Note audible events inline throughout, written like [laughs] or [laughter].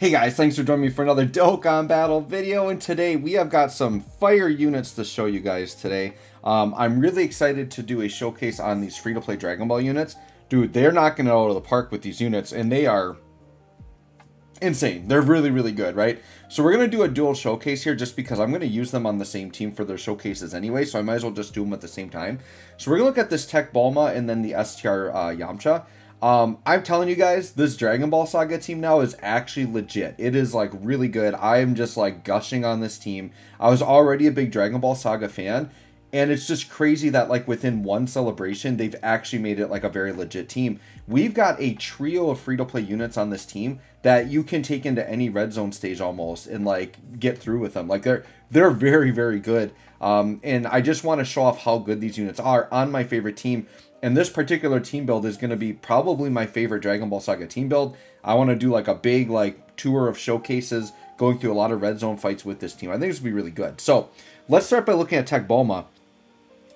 Hey guys, thanks for joining me for another Dokkan Battle video, and today we have got some fire units to show you guys today. Um, I'm really excited to do a showcase on these free-to-play Dragon Ball units. Dude, they're knocking it out of the park with these units, and they are insane. They're really, really good, right? So we're going to do a dual showcase here just because I'm going to use them on the same team for their showcases anyway, so I might as well just do them at the same time. So we're going to look at this Tech Bulma and then the STR uh, Yamcha. Um, I'm telling you guys, this Dragon Ball Saga team now is actually legit. It is like really good. I am just like gushing on this team. I was already a big Dragon Ball Saga fan, and it's just crazy that like within one celebration, they've actually made it like a very legit team. We've got a trio of free to play units on this team that you can take into any red zone stage almost and like get through with them. Like they're they're very very good. Um, and I just want to show off how good these units are on my favorite team. And this particular team build is going to be probably my favorite Dragon Ball Saga team build. I want to do like a big like tour of showcases, going through a lot of red zone fights with this team. I think this will be really good. So let's start by looking at Tech Bulma.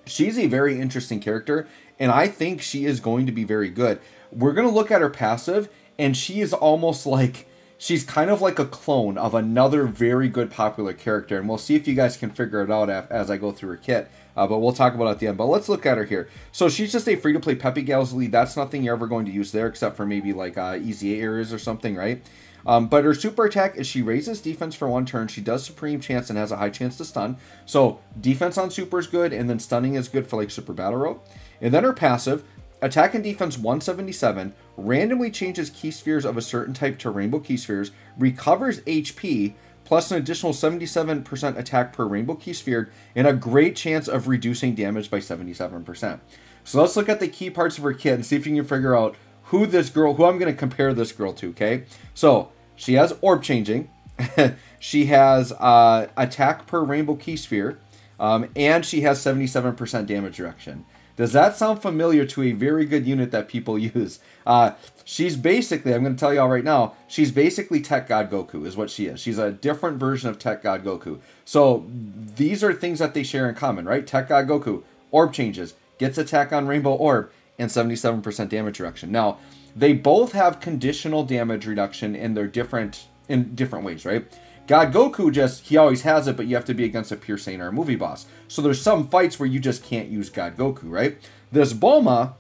She's a very interesting character, and I think she is going to be very good. We're going to look at her passive, and she is almost like she's kind of like a clone of another very good popular character, and we'll see if you guys can figure it out as I go through her kit. Uh, but we'll talk about it at the end. But let's look at her here. So she's just a free to play Peppy Gals lead. That's nothing you're ever going to use there, except for maybe like uh, easy areas or something, right? Um, but her super attack is she raises defense for one turn. She does supreme chance and has a high chance to stun. So defense on super is good, and then stunning is good for like super battle road. And then her passive, attack and defense 177, randomly changes key spheres of a certain type to rainbow key spheres, recovers HP, plus an additional 77% attack per rainbow key sphere, and a great chance of reducing damage by 77%. So let's look at the key parts of her kit and see if you can figure out who this girl, who I'm going to compare this girl to, okay? So she has orb changing, [laughs] she has uh, attack per rainbow key sphere, um, and she has 77% damage reduction. Does that sound familiar to a very good unit that people [laughs] use? Uh, she's basically, I'm going to tell y'all right now, she's basically Tech God Goku, is what she is. She's a different version of Tech God Goku. So these are things that they share in common, right? Tech God Goku, orb changes, gets attack on Rainbow Orb, and 77% damage reduction. Now, they both have conditional damage reduction in their different in different ways, right? God Goku just he always has it, but you have to be against a pure Saiyan or a movie boss. So there's some fights where you just can't use God Goku, right? This Bulma,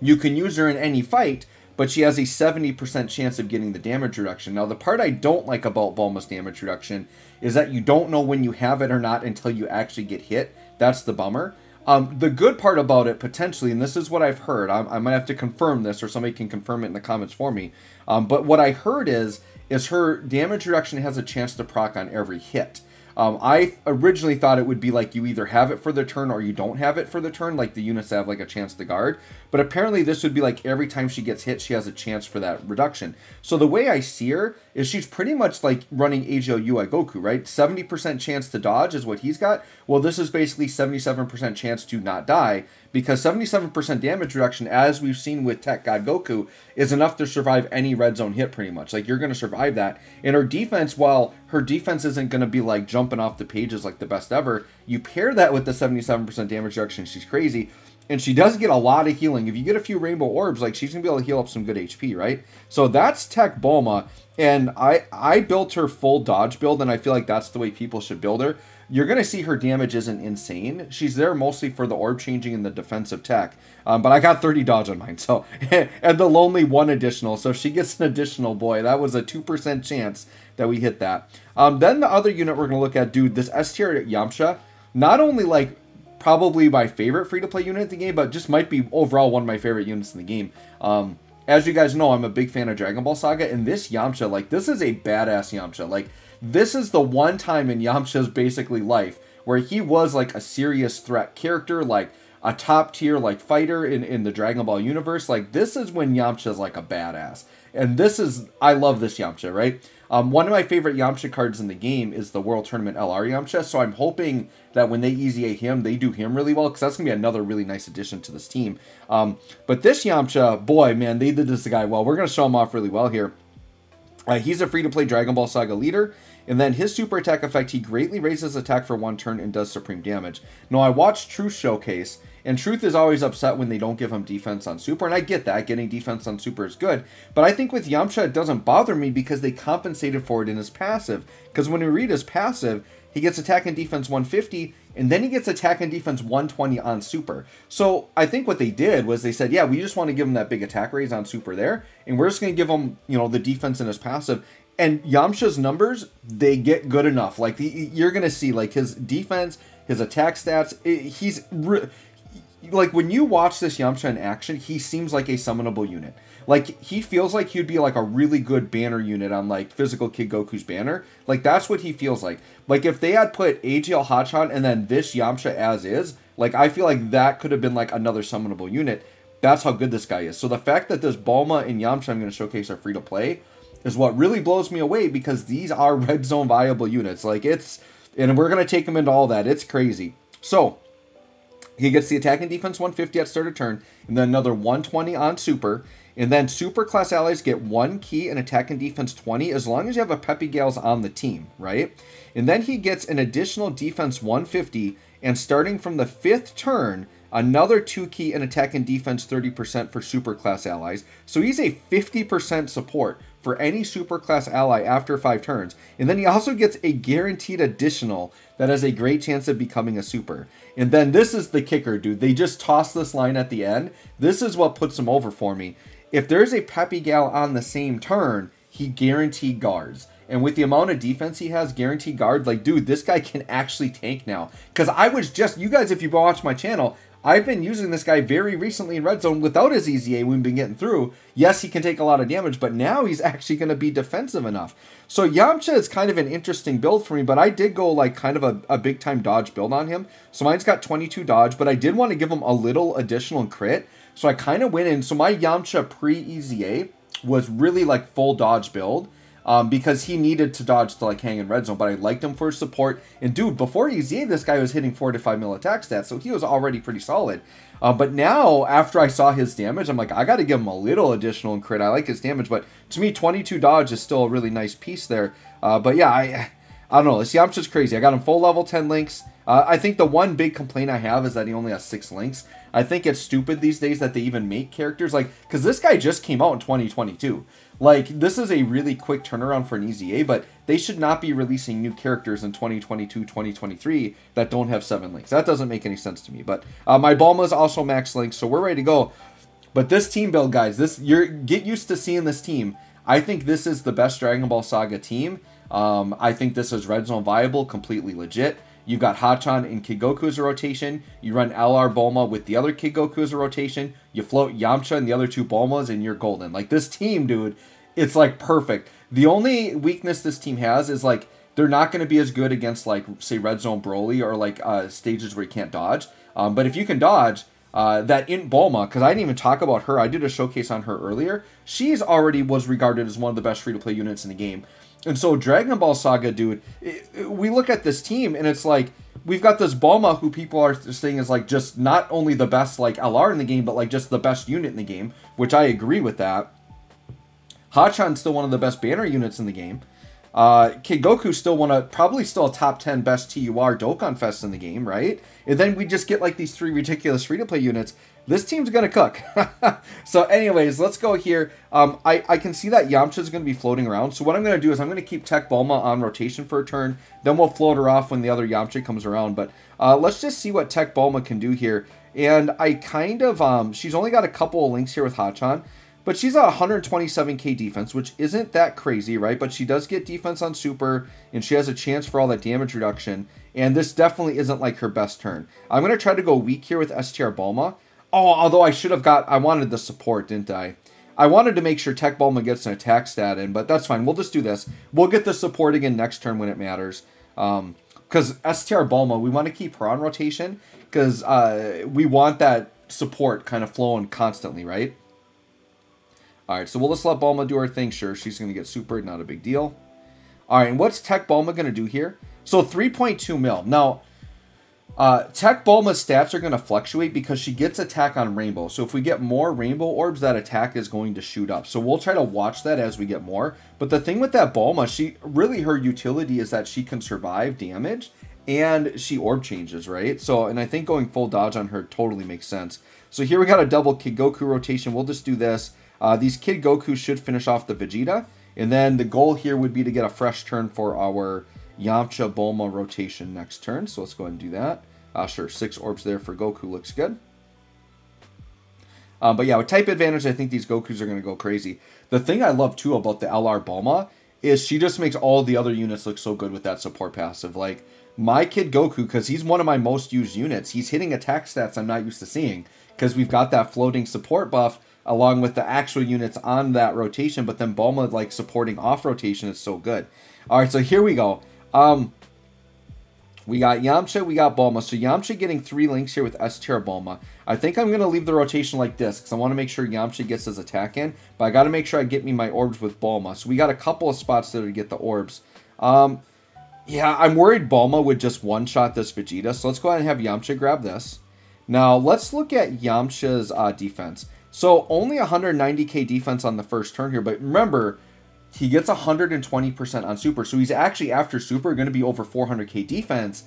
you can use her in any fight, but she has a 70% chance of getting the damage reduction. Now the part I don't like about Bulma's damage reduction is that you don't know when you have it or not until you actually get hit. That's the bummer. Um, the good part about it, potentially, and this is what I've heard, I, I, might have to confirm this or somebody can confirm it in the comments for me. Um, but what I heard is is her damage reduction has a chance to proc on every hit. Um, I originally thought it would be like you either have it for the turn or you don't have it for the turn, like the units have like a chance to guard. But apparently this would be like every time she gets hit, she has a chance for that reduction. So the way I see her is she's pretty much like running AGL UI Goku, right? 70% chance to dodge is what he's got. Well, this is basically 77% chance to not die because 77% damage reduction, as we've seen with Tech God Goku, is enough to survive any red zone hit pretty much. Like, you're going to survive that. And her defense, while her defense isn't going to be like jumping off the pages like the best ever, you pair that with the 77% damage reduction, she's crazy. And she does get a lot of healing. If you get a few rainbow orbs, like she's gonna be able to heal up some good HP, right? So that's Tech Bulma, and I I built her full dodge build, and I feel like that's the way people should build her. You're to see her damage isn't insane. She's there mostly for the orb changing and the defensive tech. Um, but I got 30 dodge on mine. So [laughs] and the lonely one additional. So if she gets an additional, boy, that was a 2% chance that we hit that. Um, then the other unit we're to look at, dude, this STR Yamcha, not only like probably my favorite free to play unit in the game, but just might be overall one of my favorite units in the game. Um, as you guys know, I'm a big fan of Dragon Ball Saga, and this Yamcha, like, this is a badass Yamcha. Like, this is the one time in Yamcha's basically life where he was like a serious threat character, like a top tier like fighter in, in the Dragon Ball universe. Like this is when Yamcha's like a badass. And this is I love this Yamcha, right? Um, one of my favorite Yamcha cards in the game is the World Tournament LR Yamcha, so I'm hoping that when they EZA him, they do him really well, because that's going to be another really nice addition to this team. Um, but this Yamcha, boy, man, they did this guy well. We're going to show him off really well here. Uh, he's a free-to-play Dragon Ball Saga leader, and then his super attack effect, he greatly raises attack for one turn and does supreme damage. Now, I watched True Showcase, And Truth is always upset when they don't give him defense on Super, and I get that. Getting defense on Super is good. But I think with Yamcha, it doesn't bother me because they compensated for it in his passive. Because when we read his passive, he gets attack and defense 150, and then he gets attack and defense 120 on super. So I think what they did was they said, yeah, we just want to give him that big attack raise on super there, and we're just going to give him, you know, the defense in his passive. And Yamcha's numbers, they get good enough. Like the, you're going to see, like his defense, his attack stats, it, he's like when you watch this Yamcha in action, he seems like a summonable unit. Like he feels like he'd be like a really good banner unit on like physical Kid Goku's banner. Like that's what he feels like. Like if they had put AGL Hotshot and then this Yamcha as is, like I feel like that could have been like another summonable unit. That's how good this guy is. So the fact that this Bulma and Yamcha I'm going to showcase are free to play is what really blows me away because these are [laughs] red zone viable units. Like it's and we're going to take them into all that. It's crazy. So he gets the attack and defense 150 at start of turn, and then another 120 on super. And then super class allies get one key and attack and defense 20 as long as you have a Peppy Gals on the team, right? And then he gets an additional defense 150, and starting from the fifth turn, another two key and attack and defense 30% for super class allies. So he's a 50% support for any super class ally after five turns. And then he also gets a guaranteed additional that has a great chance of becoming a super. And then this is the kicker, dude. They just toss this line at the end. This is what puts him over for me. If there's a Peppy Gal on the same turn, he guaranteed guards. And with the amount of defense he has, guaranteed guard, like, dude, this guy can actually tank now. Because I was just, you guys, if you watch my channel, I've been using this guy very recently in red zone without his EZA. We've been getting through. Yes, he can take a lot of damage, but now he's [laughs] actually going to be defensive enough. So Yamcha is kind of an interesting build for me, but I did go like kind of a, a big time dodge build on him. So mine's got 22 dodge, but I did want to give him a little additional crit. So I kind of went in. So my Yamcha pre EZA was really like full dodge build um, because he needed to dodge to like hang in red zone. But I liked him for his support. And dude, before EZA, this guy was hitting four to five mil attack stats, so he was already pretty solid. Uh, but now, after I saw his damage, I'm like, I got to give him a little additional crit. I like his damage, but to me, 22 dodge is still a really nice piece there. Uh, but yeah, I, I don't know. See, I'm just crazy. I got him full level 10 links. Uh, I think the one big complaint I have is that he only has six links. I think it's stupid these days that they even make characters like because this guy just came out in 2022. Like this is a really quick turnaround for an EZA, but they should not be releasing new characters in 2022, 2023 that don't have seven links. That doesn't make any sense to me. But uh, my Bulma is also max links, so we're ready to go. But this team build, guys, this you're get used to seeing this team. I think this is the best Dragon Ball Saga team. Um, I think this is red zone viable, completely legit. You've got Hachan and Kid Goku as a rotation. You run LR Bulma with the other Kid Goku as a rotation. You float Yamcha and the other two Bulmas, and you're golden. Like this team, dude, it's like perfect. The only weakness this team has is like they're not going to be as good against like say Red Zone Broly or like uh, stages where you can't dodge. Um, but if you can dodge, uh, that in Bulma, because I didn't even talk about her. I did a showcase on her earlier. She's already was regarded as one of the best free to play units in the game. And so Dragon Ball Saga, dude, it, it, we look at this team and it's like we've got this Bulma who people are saying is like just not only the best like LR in the game, but like just the best unit in the game, which I agree with that. Hachan's still one of the best banner units in the game. Uh, Kid Goku's still one of probably still a top 10 best TUR Dokkan Fest in the game, right? And then we just get like these three ridiculous free to play units this team's gonna cook. [laughs] so, anyways, let's go here. Um, I, I can see that Yamcha's gonna be floating around. So what I'm gonna do is I'm gonna keep Tech Bulma on rotation for a turn. Then we'll float her off when the other Yamcha comes around. But uh, let's just see what Tech Bulma can do here. And I kind of um, she's only got a couple of links here with Hachan. But she's at 127k defense, which isn't that crazy, right? But she does get defense on super, and she has a chance for all that damage reduction. And this definitely isn't like her best turn. I'm going to try to go weak here with STR Bulma. Oh, although I should have got, I wanted the support, didn't I? I wanted to make sure Tech Bulma gets an attack stat in, but that's fine. We'll just do this. We'll get the support again next turn when it matters. Um, because STR Bulma, we want to keep her on rotation because uh, we want that support kind of flowing constantly, right? All right, so we'll just let Bulma do her thing. Sure, she's going to get super, not a big deal. All right, and what's Tech Bulma going to do here? So 3.2 mil. Now, uh, Tech Bulma's stats are going to fluctuate because she gets attack on Rainbow. So if we get more Rainbow Orbs, that attack is going to shoot up. So we'll try to watch that as we get more. But the thing with that Bulma, she really her utility is that she can survive damage and she orb changes, right? So, and I think going full dodge on her totally makes sense. So here we got a double Kid Goku rotation. We'll just do this. Uh, these Kid Goku should finish off the Vegeta. And then the goal here would be to get a fresh turn for our Yamcha Bulma rotation next turn. So let's go ahead and do that. Uh, sure, six orbs there for Goku looks good. Um, but yeah, with type advantage, I think these Gokus are going to go crazy. The thing I love too about the LR Bulma is she just makes all the other units look so good with that support passive. Like my kid Goku, because he's one of my most used units, he's hitting attack stats I'm not used to seeing because we've got that floating support buff along with the actual units on that rotation. But then Bulma like supporting off rotation is so good. All right, so here we go. Um, we got Yamcha, we got Bulma. So Yamcha getting three links here with STR Bulma. I think I'm going to leave the rotation like this because I want to make sure Yamcha gets his attack in. But I got to make sure I get me my orbs with Bulma. So we got a couple of spots there to get the orbs. Um, yeah, I'm worried Bulma would just one-shot this Vegeta. So let's go ahead and have Yamcha grab this. Now, let's look at Yamcha's uh, defense. So only 190k defense on the first turn here. But remember, he gets 120% on super. So he's actually, after super, going to be over 400k defense.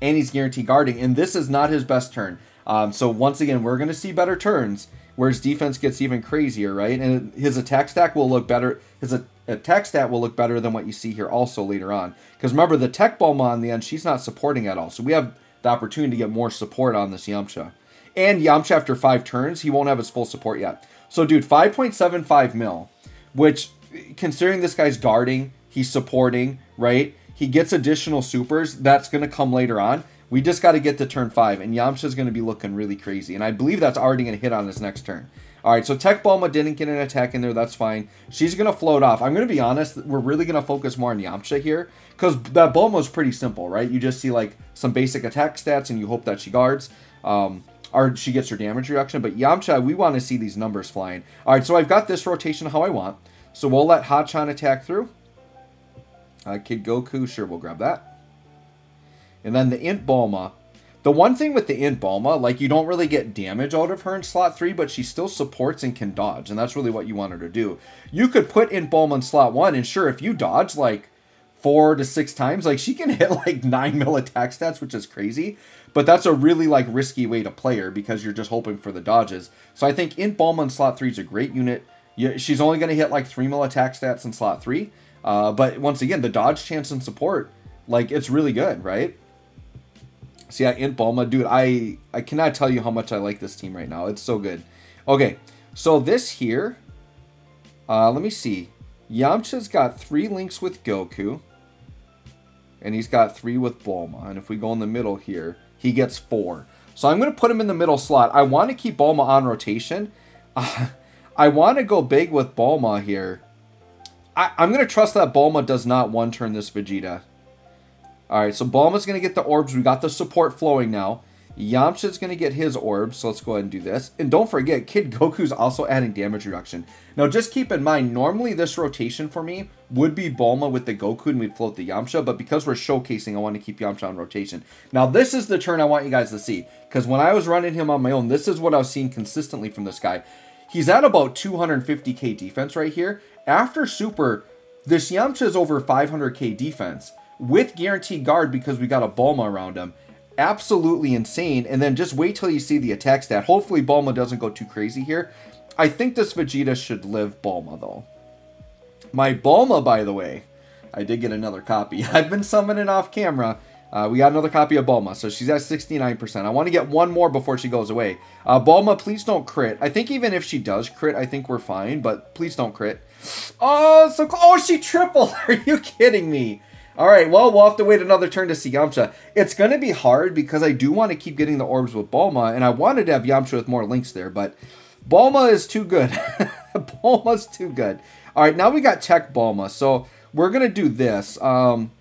And he's guaranteed guarding. And this is not his best turn. Um, so once again, we're going to see better turns where his defense gets even crazier, right? And his attack stack will look better. His attack stat will look better than what you see here also later on. Because remember, the Tech Bulma on the end, she's not supporting at all. So we have the opportunity to get more support on this Yamcha. And Yamcha, after five turns, he won't have his full support yet. So, dude, 5.75 mil, which, considering this guy's guarding, he's supporting, right? He gets additional supers. That's going to come later on. We just got to get to turn five, and Yamcha's going to be looking really crazy. And I believe that's already going to hit on his next turn. All right, so Tech Bulma didn't get an attack in there. That's fine. She's going to float off. I'm going to be honest. We're really going to focus more on Yamcha here because that Bulma is pretty simple, right? You just see like some basic attack stats, and you hope that she guards. Um, or she gets her damage reduction. But Yamcha, we want to see these numbers flying. All right, so I've got this rotation how I want. So we'll let Hachan attack through. Uh, Kid Goku, sure, we'll grab that. And then the Int Bulma. The one thing with the Int Bulma, like you don't really get damage out of her in slot 3, but she still supports and can dodge, and that's really what you want her to do. You could put Int Bulma in slot 1, and sure, if you dodge like four to six times, like she can [laughs] hit like 9 mil attack stats, which is crazy. But that's a really like risky way to play her because you're just hoping for the dodges. So I think in slot 3 is a great unit. She's only going to hit like 3 mil attack stats in slot 3. Uh, but once again, the dodge chance and support, like it's really good, right? So yeah, Int Bulma, dude, I I cannot tell you how much I like this team right now. It's so good. Okay, so this here, uh, let me see. Yamcha's got three links with Goku, and he's got three with Bulma. And if we go in the middle here, he gets four. So I'm going to put him in the middle slot. I want to keep Bulma on rotation. Uh, [laughs] I want to go big with Bulma here. I, am going to trust that Bulma does not one-turn this Vegeta. Alright, so Bulma's going to get the orbs. We got the support flowing now. Yamcha's going to get his orbs, so let's go ahead and do this. And don't forget, Kid Goku's also adding damage reduction. Now, just keep in mind, normally this rotation for me would be Bulma with the Goku and we'd float the Yamcha, but because we're showcasing, I want to keep Yamcha on rotation. Now, this is the turn I want you guys to see, because when I was running him on my own, this is what I was seeing consistently from this guy. He's at about 250k defense right here. After Super, this Yamcha is over 500k defense with guaranteed guard because we got a Bulma around him. Absolutely insane. And then just wait till you see the attack stat. Hopefully Bulma doesn't go too crazy here. I think this Vegeta should live Bulma though. My Bulma, by the way, I did get another copy. [laughs] I've been summoning off camera. Uh, we got another copy of Bulma, so she's at 69%. I want to get one more before she goes away. Uh, Bulma, please don't crit. I think even if she does crit, I think we're fine, but please don't crit. Oh, so Oh, she tripled. [laughs] Are you kidding me? All right, well, we'll have to wait another turn to see Yamcha. It's going to be hard because I do want to keep getting the orbs with Bulma, and I wanted to have Yamcha with more links there, but Bulma is too good. [laughs] Bulma's too good. All right, now we got Tech Bulma, so we're going to do this. Um,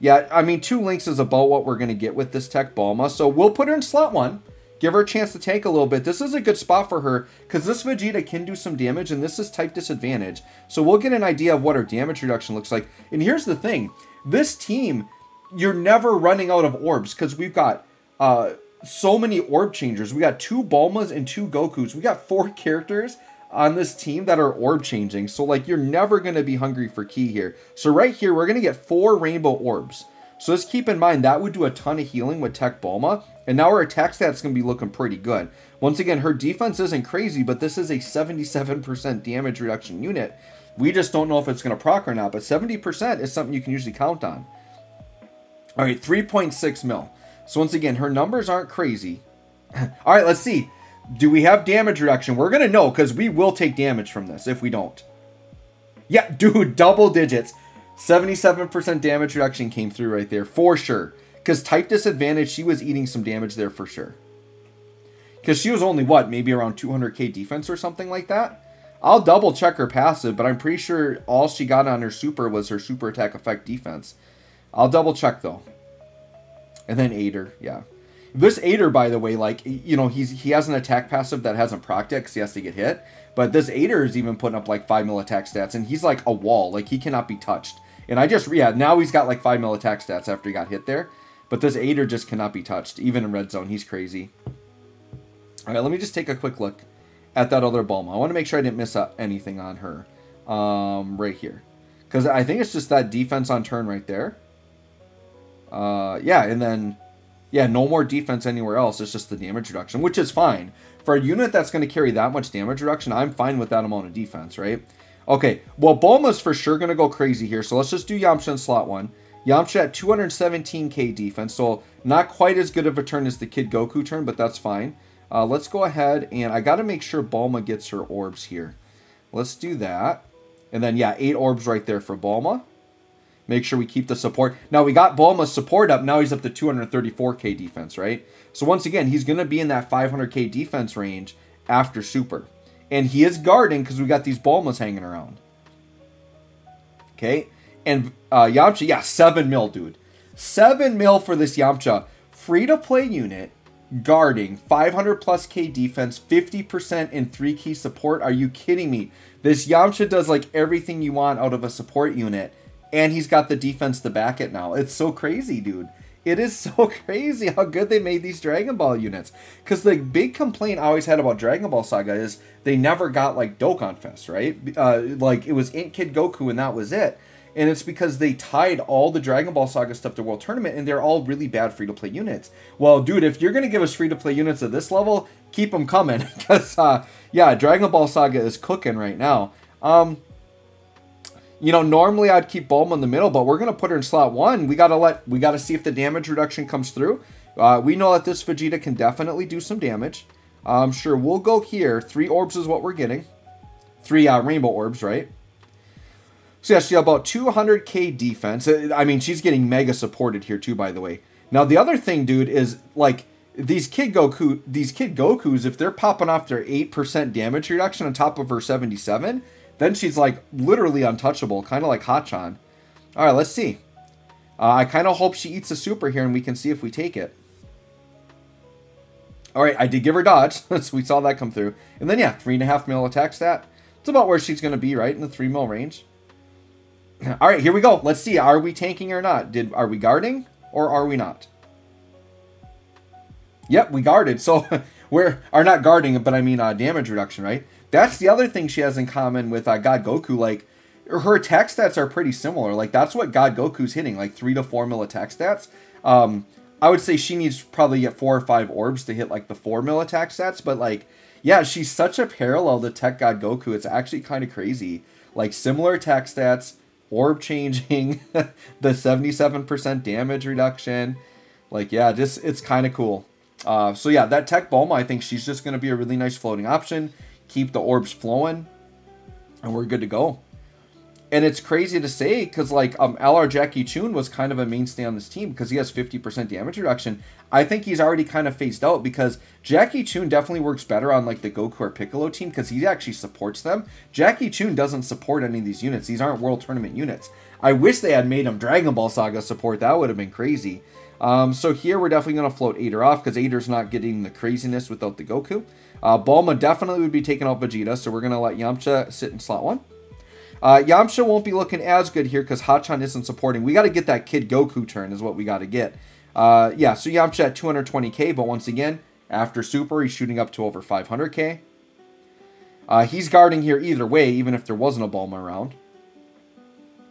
yeah, I mean, two links is about what we're going to get with this Tech Bulma. so we'll put her in slot one. Give her a chance to tank a little bit. This is a good spot for her because this Vegeta can do some damage and this is type disadvantage. So we'll get an idea of what her damage reduction looks like. And here's the thing. This team, you're never running out of orbs because we've got uh, so many orb changers. We got two Bulmas and two Gokus. We got four [laughs] characters on this team that are orb changing. So like you're never going to be hungry for key here. So right here, we're going to get four rainbow orbs. So just keep in mind that would do a ton of healing with Tech Bulma. And now her attack stats going to be looking pretty good. Once again, her defense isn't crazy, but this is a 77% damage reduction unit. We just don't know if it's going to proc or not, but 70% is something you can usually count on. All right, 3.6 mil. So once again, her numbers aren't crazy. [laughs] All right, let's see. Do we have damage reduction? We're going to know because we will take damage from this if we don't. Yeah, [laughs] dude, double digits. 77% damage reduction came through right there for sure. Because type disadvantage, she was eating some damage there for sure. Because she was only, what, maybe around 200k defense or something like that? I'll double check her passive, but I'm pretty sure all she got on her super was her super attack effect defense. I'll double check though. And then Eighter, yeah. This Eighter, by the way, like you know, he's he has an attack passive that hasn't procced because he has to get hit. But this Eighter is even putting up like five mil attack stats, and he's like a wall, like he cannot be touched. And I just yeah, now he's got like five mil attack stats after he got hit there. But this Eighter just cannot be touched, even in red zone. He's crazy. All right, let me just take a quick look at that other Bulma. I want to make sure I didn't miss anything on her um, right here. Because I think it's just that defense on turn right there. Uh, yeah, and then, yeah, no more defense anywhere else. It's just the damage reduction, which is fine. For a unit that's going to carry that much damage reduction, I'm fine with that amount of defense, right? Okay, well, Bulma's for sure going to go crazy here. So let's just do Yamcha in slot one. Yamcha at 217k defense, so not quite as good of a turn as the Kid Goku turn, but that's fine. Uh, let's go ahead and I got to make sure Bulma gets her orbs here. Let's do that. And then, yeah, eight orbs right there for Bulma. Make sure we keep the support. Now, we got Bulma's support up. Now he's up to 234k defense, right? So once again, he's going to be in that 500k defense range after Super. And he is guarding because we got these Bulmas hanging around. Okay. And uh, Yamcha, yeah, 7 mil, dude. 7 mil for this Yamcha. Free-to-play unit guarding, 500 plus K defense, 50% in 3 key support. Are you kidding me? This Yamcha does like everything you want out of a support unit, and he's got the defense to back it now. It's so crazy, dude. It is [laughs] so crazy how good they made these Dragon Ball units. Because the big complaint I always had about Dragon Ball Saga is they never got like Dokkan Fest, right? Uh, like it was Int Kid Goku and that was it and it's because they tied all the Dragon Ball Saga stuff to World Tournament, and they're all really bad free to play units. Well, dude, if you're gonna give us free to play units at this level, keep them coming, [laughs] because uh, yeah, Dragon Ball Saga is cooking right now. Um, you know, normally I'd keep Bulma in the middle, but we're gonna put her in slot one. We gotta let we gotta see if the damage reduction comes through. Uh, we know that this Vegeta can definitely do some damage. I'm um, sure we'll go here. Three orbs is what we're getting. Three uh, rainbow orbs, right? So yeah, she about 200k defense. Uh, I mean, she's getting mega supported here too, by the way. Now the other thing, dude, is like these Kid Goku, these Kid Gokus, if they're popping off their 8% damage reduction on top of her 77, then she's like literally untouchable, kind of like Hachan. All right, let's see. Uh, I kind of hope she eats a super here and we can see if we take it. All right, I did give her dodge, [laughs] so we saw that come through. And then, yeah, 3.5 mil attack stat. It's about where she's going to be, right, in the 3 mil range. [clears throat] All right, here we go. Let's see. Are we tanking or not? Did Are we guarding or are we not? Yep, we guarded. So [laughs] we're are not guarding, but I mean uh, damage reduction, right? That's the other thing she has in common with uh, God Goku. Like her attack stats are pretty similar. Like that's what God Goku's hitting, like three to four mil attack stats. Um, I would say she needs probably get four or five orbs to hit like the four mil attack stats. But like, yeah, she's such a parallel to Tech God Goku. It's actually kind of crazy. Like similar attack stats, orb changing, [laughs] the 77% damage reduction. Like, yeah, just it's kind of cool. Uh, so yeah, that Tech Bulma, I think she's just going to be a really nice floating option. Keep the orbs flowing, and we're good to go. And it's crazy to say because like um, LR Jackie Chun was kind of a mainstay on this team because he has 50% damage reduction. I think he's already kind of phased out because Jackie Chun definitely works better on like the Goku or Piccolo team because he actually supports them. Jackie Chun doesn't support any of these units. These aren't World Tournament units. I wish they had made him Dragon Ball Saga support. That would have been crazy. Um, so here we're definitely going to float Eighter off because Eighter's not getting the craziness without the Goku. Uh, Bulma definitely would be taking out Vegeta, so we're going to let Yamcha sit in slot one. Uh, Yamcha won't be looking as good here because Hachan isn't supporting. We got to get that Kid Goku turn is what we got to get. Uh, yeah, so Yamcha at 220k, but once again, after Super, he's shooting up to over 500k. Uh, he's guarding here either way, even if there wasn't a Bulma around.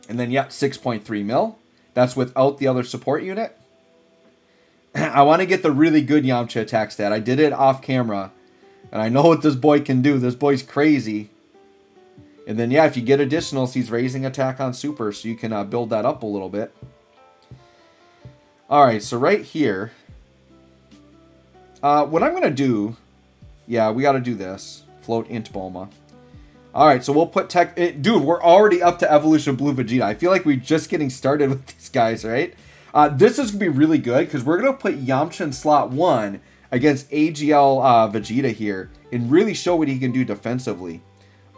And then, yep, 6.3 mil. That's without the other support unit. I want to get the really good Yamcha attack stat. I did it off camera. And I know what this boy can do. This boy's crazy. And then, yeah, if you get additionals, he's raising attack on super, so you can uh, build that up a little bit. All right, so right here, uh, what I'm going to do, yeah, we got to do this. Float int Bulma. All right, so we'll put tech. It, eh, dude, we're already up to Evolution Blue Vegeta. I feel like we're just getting started [laughs] with these guys, right? Uh, this is going to be really good because we're going to put Yamcha in slot one against AGL uh, Vegeta here and really show what he can do defensively.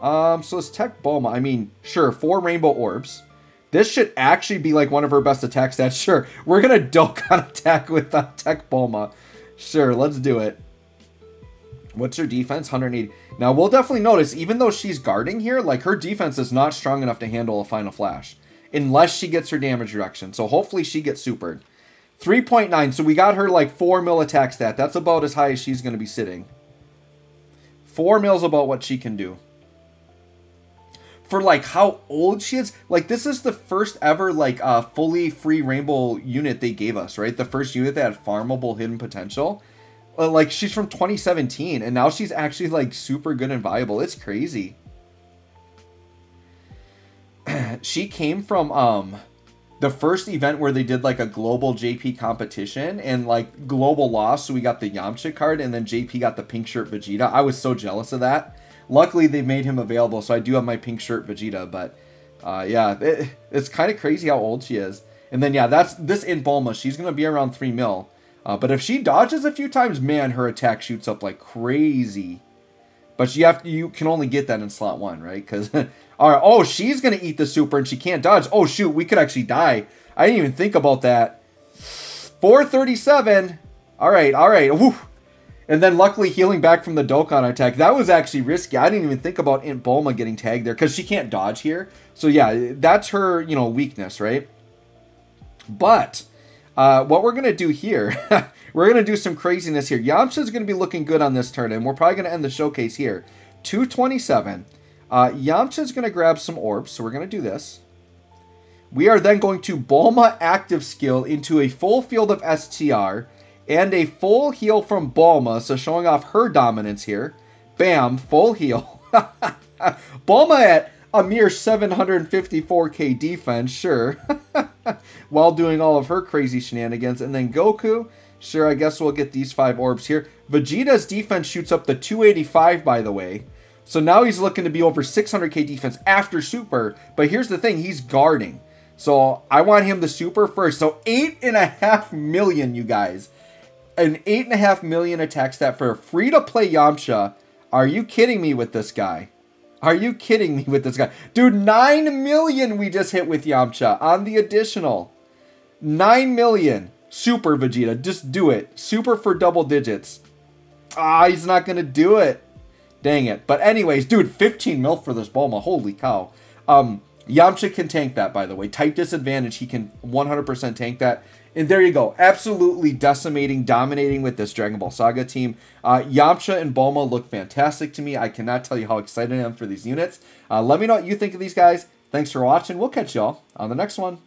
Um, so let's Tech Bulma. I mean, sure, four Rainbow Orbs. This should actually be like one of her best attack stats. [laughs] Sure, we're going to Dokkan attack with uh, Tech Bulma. Sure, let's do it. What's her defense? 180. Now, we'll definitely notice, even though she's guarding here, like, her defense is not strong enough to handle a Final Flash. Unless she gets her damage reduction. So, hopefully she gets supered. 3.9. So, we got her, like, 4 mil attack stat. That's about as high as she's going to be sitting. 4 mil's about what she can do. For, like, how old she is. Like, this is the first ever, like, uh, fully free rainbow unit they gave us, right? The first unit that had farmable hidden potential uh, like she's from 2017 and now she's actually like super good and viable. It's crazy. [clears throat] she came from um the first event where they did like a global JP competition and like global loss, so we got the Yamcha card and then JP got the pink shirt Vegeta. I was so jealous of that. Luckily they made him available, so I do have my pink shirt Vegeta, but uh, yeah, it, it's kind of crazy how old she is. And then yeah, that's this in Bulma. She's gonna be around three mil. Uh, but if she dodges a few times, man, her attack shoots up like crazy. But you have to, you can only get that in slot one, right? Because [laughs] all right, oh, she's gonna eat the super and she can't dodge. Oh shoot, we could actually die. I didn't even think about that. 437. All right, all right. Woo. And then luckily healing back from the Dokkan attack. That was actually risky. I didn't even think about Int Bulma getting tagged there because she can't dodge here. So yeah, that's her, you know, weakness, right? But uh, what we're going to do here, [laughs] we're going to do some craziness here. Yamcha is going to be looking good on this turn, and we're probably going to end the showcase here. 227. Uh, Yamcha is going to grab some orbs, so we're going to do this. We are then going to Bulma active skill into a full field of STR and a full heal from Bulma, so showing off her dominance here. Bam, full heal. [laughs] Bulma at a mere 754k defense, sure. [laughs] [laughs] While doing all of her crazy shenanigans. And then Goku, sure, I guess we'll get these five orbs here. Vegeta's defense shoots up to 285, by the way. So now he's looking to be over 600k defense after super. But here's the thing, he's guarding. So I want him the super first. So eight and a half million, you guys. An eight and a half million attack stat for a free-to-play Yamcha. Are you kidding me with this guy? Are you kidding me with this guy? Dude, 9 million we just hit with Yamcha on the additional. 9 million. Super Vegeta. Just do it. Super for double digits. Ah, he's not going to do it. Dang it. But anyways, dude, 15 mil for this Bulma. Holy cow. Um, Yamcha can tank that, by the way. Type disadvantage, he can 100% tank that. And there you go. Absolutely decimating, dominating with this Dragon Ball Saga team. Uh, Yamcha and Bulma look fantastic to me. I cannot tell you how excited I am for these units. Uh, let me know what you think of these guys. Thanks for watching. We'll catch y'all on the next one.